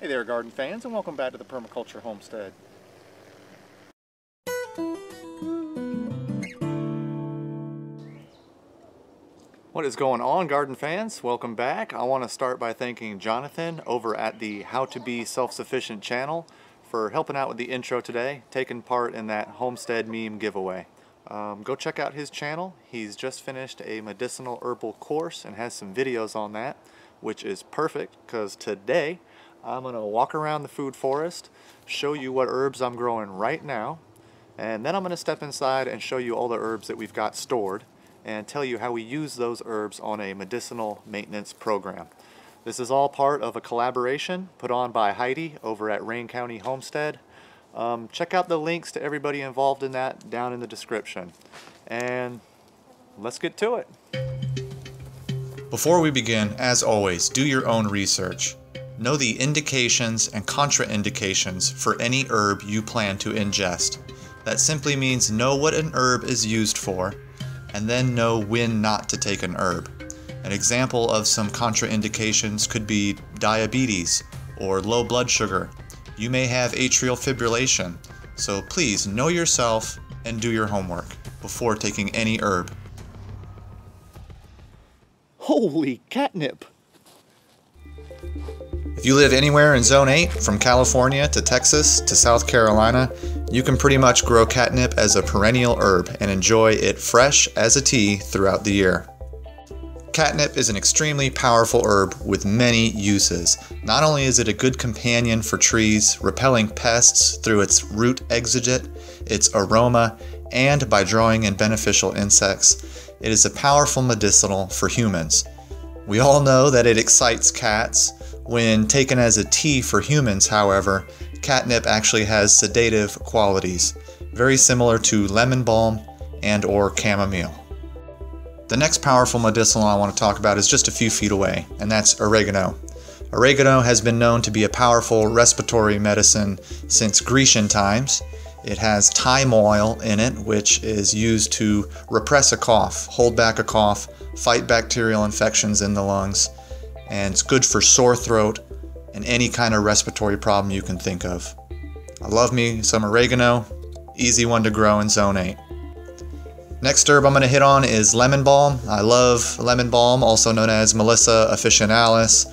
Hey there garden fans and welcome back to the Permaculture Homestead. What is going on garden fans? Welcome back. I want to start by thanking Jonathan over at the How to Be Self-Sufficient channel for helping out with the intro today, taking part in that homestead meme giveaway. Um, go check out his channel. He's just finished a medicinal herbal course and has some videos on that, which is perfect because today I'm to walk around the food forest, show you what herbs I'm growing right now, and then I'm to step inside and show you all the herbs that we've got stored and tell you how we use those herbs on a medicinal maintenance program. This is all part of a collaboration put on by Heidi over at Rain County Homestead. Um, check out the links to everybody involved in that down in the description. And let's get to it. Before we begin, as always, do your own research. Know the indications and contraindications for any herb you plan to ingest. That simply means know what an herb is used for, and then know when not to take an herb. An example of some contraindications could be diabetes or low blood sugar. You may have atrial fibrillation, so please know yourself and do your homework before taking any herb. Holy catnip! You live anywhere in Zone 8, from California to Texas to South Carolina, you can pretty much grow catnip as a perennial herb and enjoy it fresh as a tea throughout the year. Catnip is an extremely powerful herb with many uses. Not only is it a good companion for trees, repelling pests through its root exudate, its aroma, and by drawing in beneficial insects, it is a powerful medicinal for humans. We all know that it excites cats, when taken as a tea for humans, however, catnip actually has sedative qualities, very similar to lemon balm and or chamomile. The next powerful medicinal I want to talk about is just a few feet away, and that's oregano. Oregano has been known to be a powerful respiratory medicine since Grecian times. It has thymol in it, which is used to repress a cough, hold back a cough, fight bacterial infections in the lungs, and it's good for sore throat and any kind of respiratory problem you can think of. I love me some oregano, easy one to grow in zone 8. Next herb I'm going to hit on is lemon balm. I love lemon balm, also known as Melissa officinalis.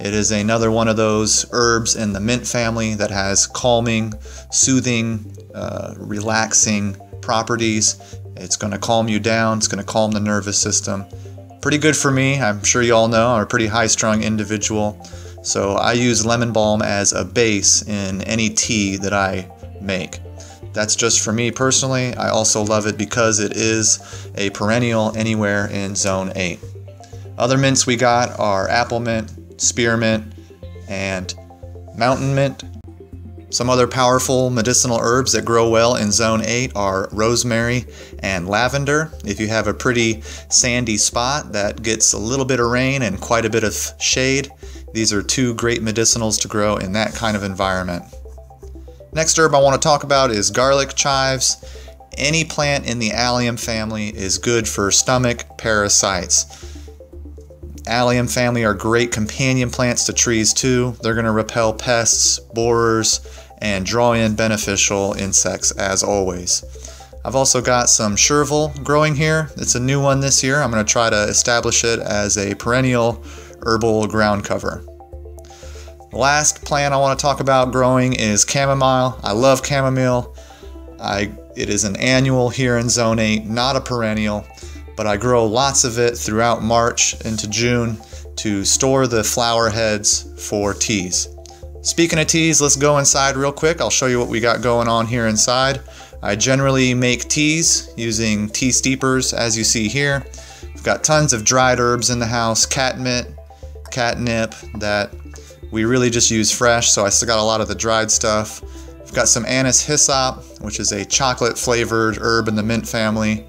It is another one of those herbs in the mint family that has calming, soothing, uh, relaxing properties. It's going to calm you down, it's going to calm the nervous system pretty good for me. I'm sure you all know I'm a pretty high strung individual. So I use lemon balm as a base in any tea that I make. That's just for me personally. I also love it because it is a perennial anywhere in zone 8. Other mints we got are apple mint, spearmint, and mountain mint. Some other powerful medicinal herbs that grow well in zone 8 are rosemary and lavender. If you have a pretty sandy spot that gets a little bit of rain and quite a bit of shade, these are two great medicinals to grow in that kind of environment. Next herb I want to talk about is garlic chives. Any plant in the allium family is good for stomach parasites. Allium family are great companion plants to trees too. They're going to repel pests, borers, and draw in beneficial insects as always. I've also got some chervil growing here. It's a new one this year. I'm going to try to establish it as a perennial herbal ground cover. Last plant I want to talk about growing is chamomile. I love chamomile. I, it is an annual here in Zone 8, not a perennial, but I grow lots of it throughout March into June to store the flower heads for teas. Speaking of teas, let's go inside real quick. I'll show you what we got going on here inside. I generally make teas using tea steepers as you see here. I've got tons of dried herbs in the house, catmint, catnip that we really just use fresh, so I still got a lot of the dried stuff. I've got some anise hyssop, which is a chocolate flavored herb in the mint family.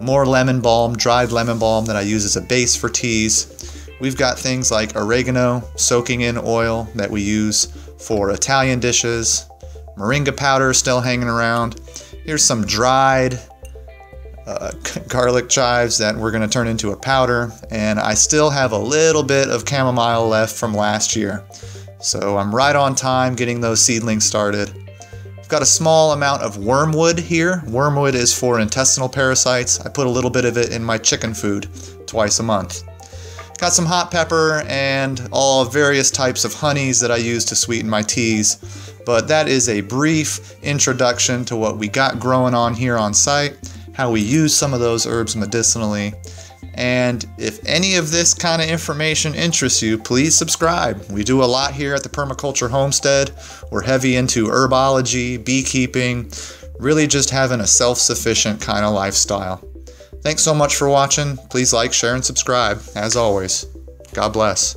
More lemon balm, dried lemon balm that I use as a base for teas. We've got things like oregano soaking in oil that we use for Italian dishes, moringa powder still hanging around. Here's some dried uh, garlic chives that we're going to turn into a powder, and I still have a little bit of chamomile left from last year. So I'm right on time getting those seedlings started. Got a small amount of wormwood here. Wormwood is for intestinal parasites. I put a little bit of it in my chicken food twice a month. Got some hot pepper and all various types of honeys that I use to sweeten my teas. But that is a brief introduction to what we got growing on here on site, how we use some of those herbs medicinally, and if any of this kind of information interests you, please subscribe. We do a lot here at the Permaculture Homestead. We're heavy into herbology, beekeeping, really just having a self sufficient kind of lifestyle. Thanks so much for watching. Please like, share, and subscribe. As always, God bless.